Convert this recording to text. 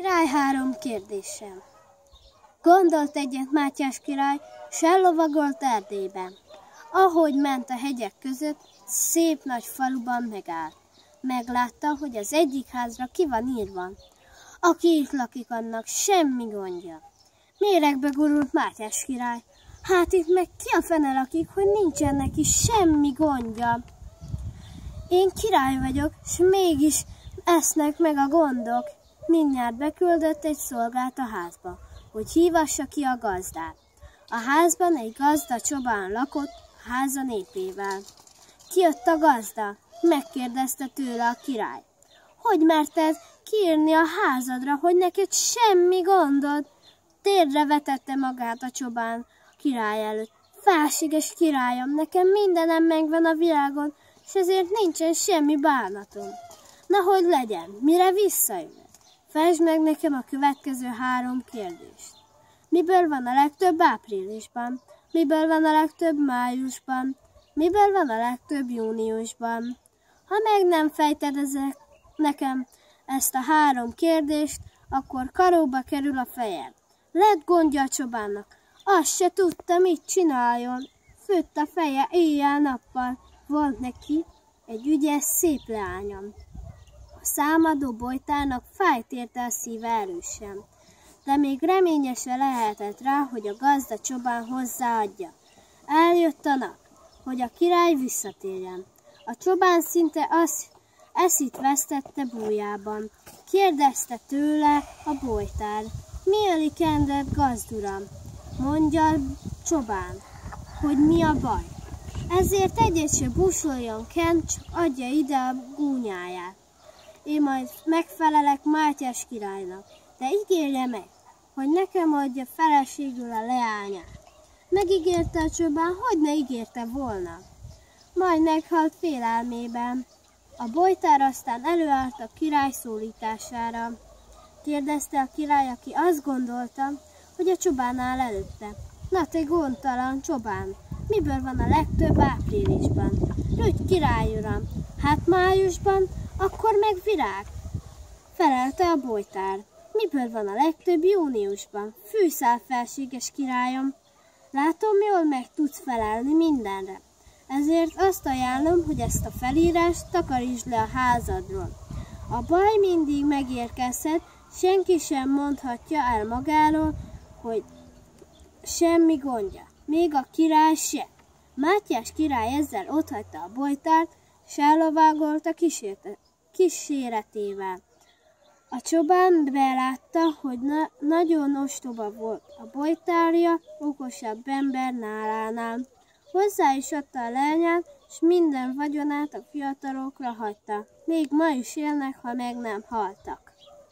Király három kérdésem. Gondolt egyet Mátyás király, s ellovagolt Erdélyben. Ahogy ment a hegyek között, szép nagy faluban megállt. Meglátta, hogy az egyik házra ki van írva. Aki itt lakik, annak semmi gondja. Méregbe gurult Mátyás király. Hát itt meg ki a fene lakik, hogy nincsen neki semmi gondja. Én király vagyok, s mégis esznek meg a gondok. Mindjárt beküldött egy szolgát a házba, hogy hívassa ki a gazdát. A házban egy gazda csobán lakott, háza népével. Kijött a gazda, megkérdezte tőle a király. Hogy merted kiírni a házadra, hogy neked semmi gondod? Térdre vetette magát a csobán király előtt. Fásiges királyom, nekem mindenem megvan a világon, és ezért nincsen semmi bánatom. Na, hogy legyen, mire visszajön? Fejtsd meg nekem a következő három kérdést. Miből van a legtöbb áprilisban? Miből van a legtöbb májusban? Miből van a legtöbb júniusban? Ha meg nem fejted ezek nekem ezt a három kérdést, akkor karóba kerül a fejem. Lett gondja a csobánnak. Azt se tudta, mit csináljon. Főtt a feje éjjel-nappal. Volt neki egy ügyes, szép leányom. A számadó bolytának fájt érte a szíve erősen, de még reményese lehetett rá, hogy a gazda csobán hozzáadja. Eljött a nap, hogy a király visszatérjen. A csobán szinte az eszit vesztette bújában. Kérdezte tőle a bolytár, mi a kendett gazduram? Mondja csobán, hogy mi a baj. Ezért egyet se busoljon Kent, csak adja ide a gúnyáját. Én majd megfelelek Mátyás királynak, de ígérje meg, hogy nekem adja feleségül a leányát. Megígérte a csobán, hogy ne ígérte volna. Majd meghalt félelmében. A bolytár aztán előállt a király szólítására. Kérdezte a király, aki azt gondolta, hogy a csobán áll előtte. Na te gondtalan csobán, miből van a legtöbb áprilisban? Rügy király uram, hát májusban, akkor meg virág. Felelte a bolytár. Miből van a legtöbb júniusban? Fűszál felséges királyom. Látom, jól meg tudsz felelni mindenre. Ezért azt ajánlom, hogy ezt a felírást takarítsd le a házadról. A baj mindig megérkezhet, senki sem mondhatja el magáról, hogy semmi gondja, még a király se. Mátyás király ezzel otthagyta a bolytárt, s ellovágolt a kíséretével. A csobán belátta, hogy na- nagyon ostoba volt. A bolytárja okosabb ember nálánál. Hozzá is adta a lányát, és minden vagyonát a fiatalokra hagyta. Még ma is élnek, ha meg nem haltak.